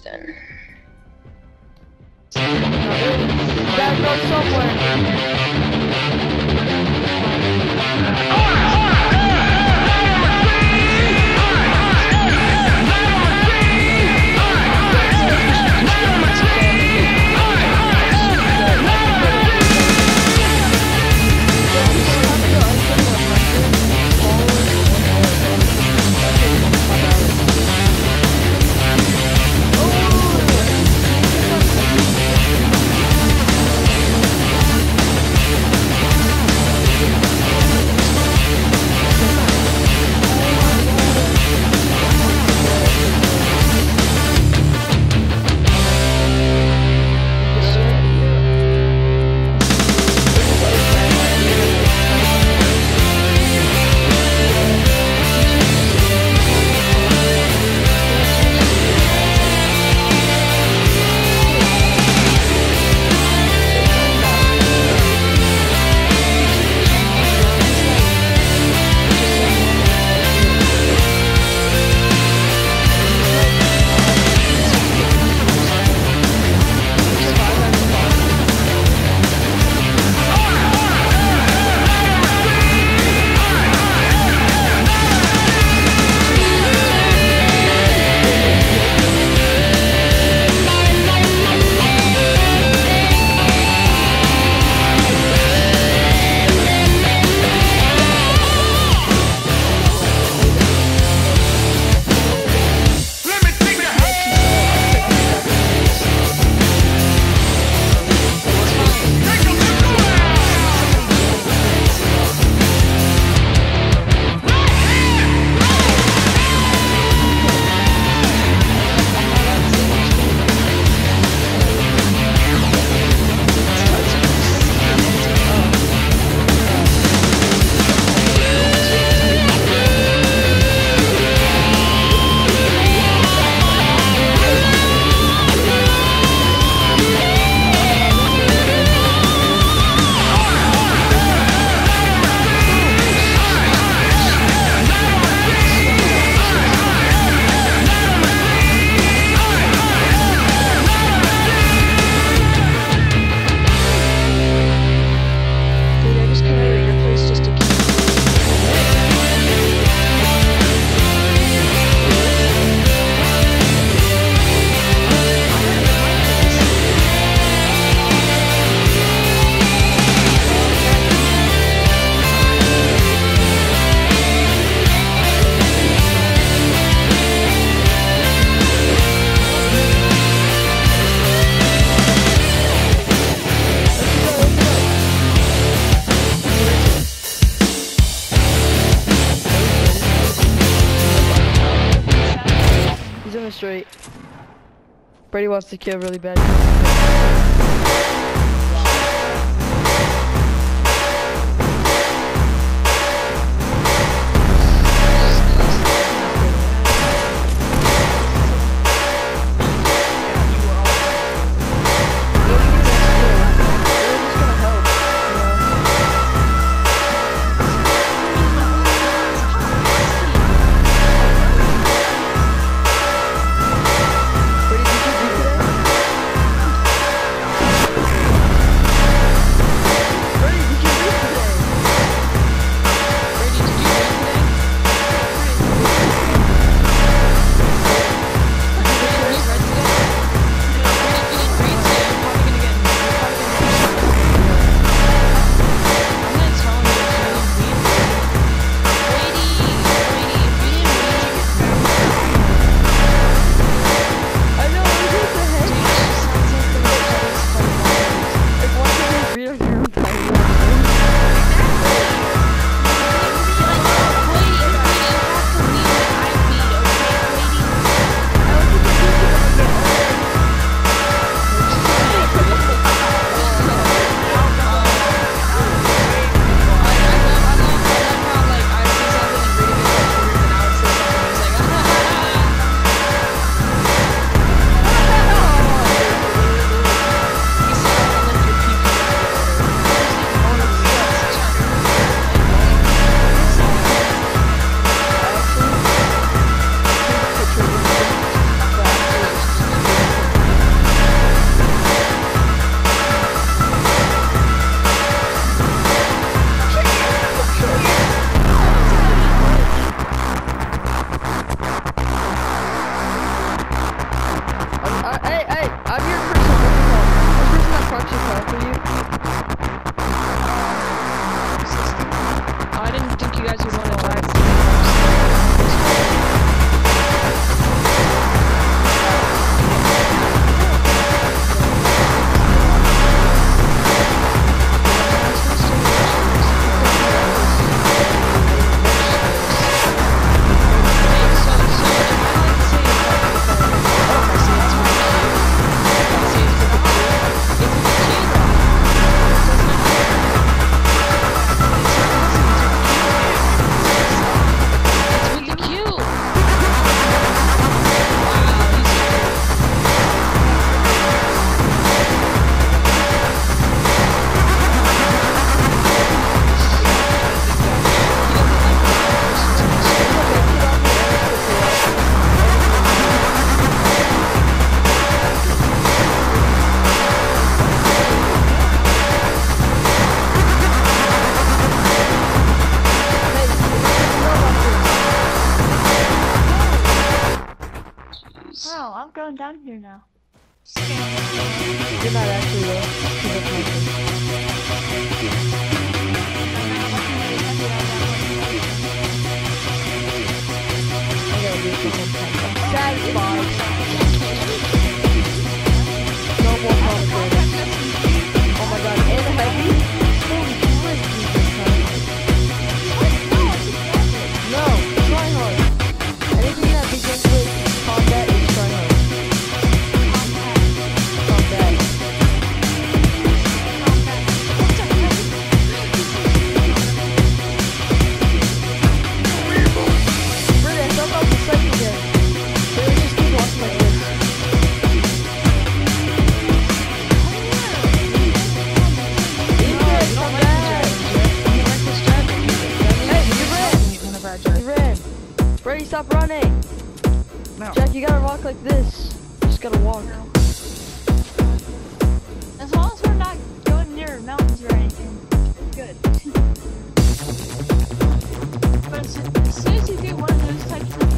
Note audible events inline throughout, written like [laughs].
then. Gotta somewhere. Wants to kill really bad. Uh, hey, hey, I'm your personal difficult. This person that parks your car for you. Uh, I didn't think you guys would music person. Seriously, one of those types of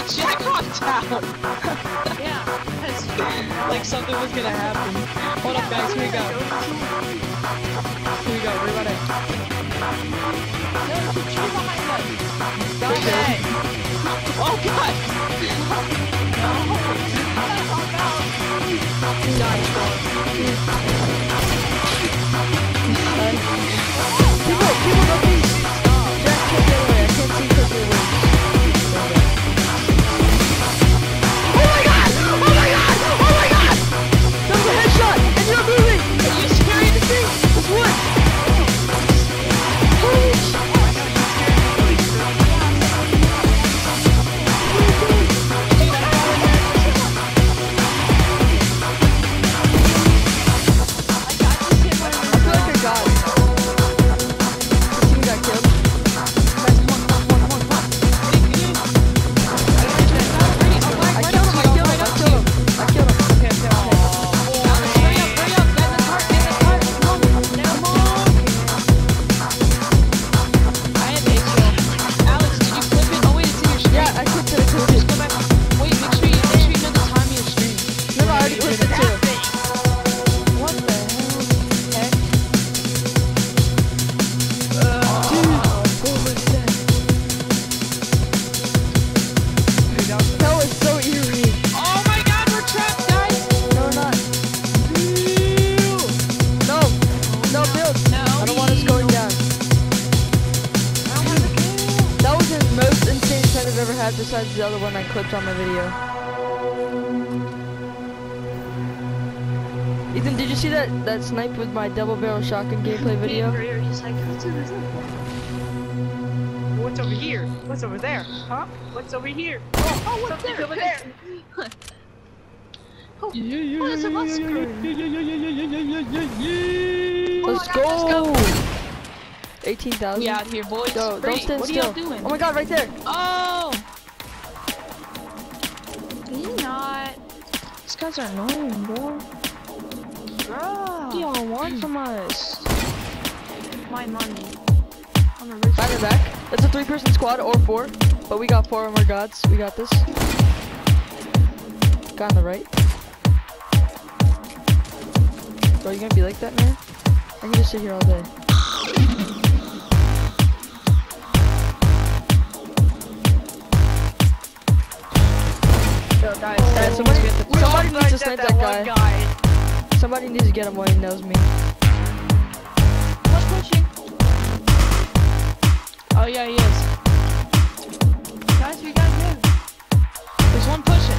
to Jackpot Town! yeah, that's. [laughs] Like something was gonna happen. Hold up, guys, here we go. Here we go, we're running. Oh god! no! Dodgeball. That, that snipe with my double barrel shotgun gameplay video? Like, What's over here? What's over there? Huh? What's over here? Oh, oh what's Something over over there? Oh, [laughs] oh, there's a bus. Let's Oh my God, go! 18,000. We out here, boys. Go, don't stand what still. are y'all doing? Oh my god, right there! Oh, Can you not? these guys are annoying, bro. What y'all want from us? My money. I'm a rich Behind the back. It's a three person squad or four, but we got four of our gods. We got this. Guy on the right. Bro, you gonna be like that, man? I can just sit here all day. Yo, guys, Alright, somebody, we somebody all needs to sniped snipe at that one guy. Somebody needs to get him while he knows me. What's pushing? Oh yeah, he is. Guys, we gotta move. There's one pushing.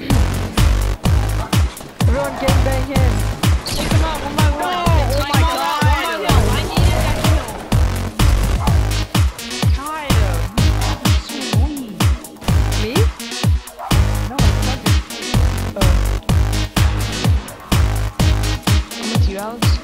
[clears throat] Everyone gangbang him. I'm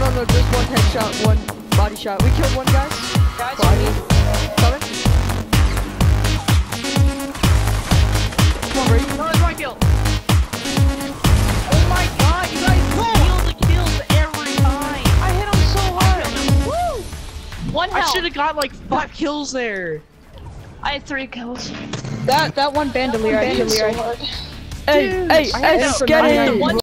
Oh no, no, just one headshot, one body shot. We killed one guy. Guys, Body. Coming. Come on, Brady. no, it's my kill. Oh my god, you guys steal the kills every time. I hit him so hard. Woo! One I should have got like five kills there. I had three kills. That that one bandolier, I hit so bandolier. hard. Hey, Dude, hey, I had hey, get I